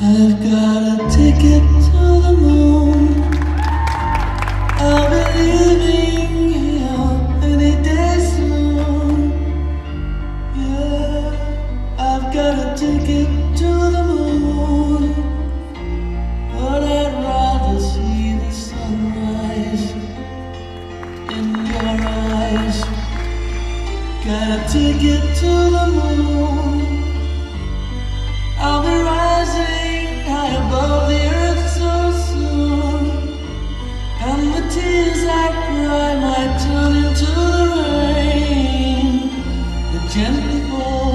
I've got a ticket to the moon. I'll be living here any day soon. Yeah, I've got a ticket to the moon. But I'd rather see the sunrise in your eyes. Got a ticket to the beautiful.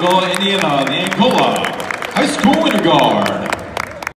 Vacaville, Indiana, the Angola High School Winter Guard.